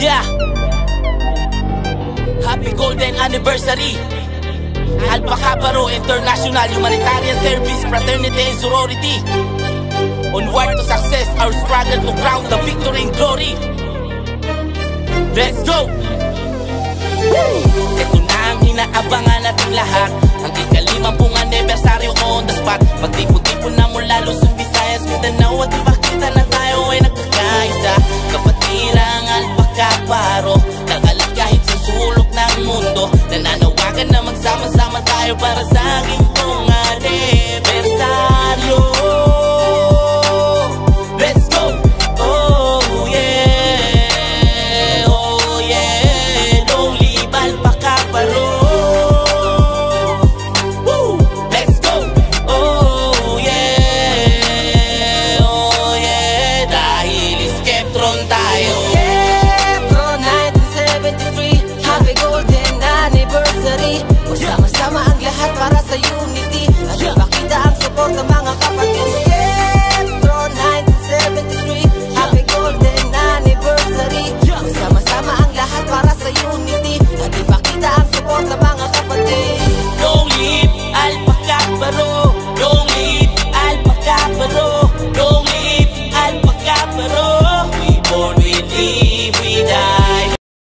Yeah. Happy golden anniversary. Alpha Kaparo International Humanitarian Service Fraternity and Sorority. Onward to success Our struggle to crown the victory and glory. Let's go! Ito na ang inaabangan natin lahat. Ang ikalimampung anibersaryo on the spot. Pagtipon-tipon tayo para sa aking pong anibersaryo Let's go! Oh yeah! Oh yeah! Lonely Balpacaparo Woo! Let's go! Oh yeah! Oh yeah! Dahil Skeptron tayo Skeptro 1973 Happy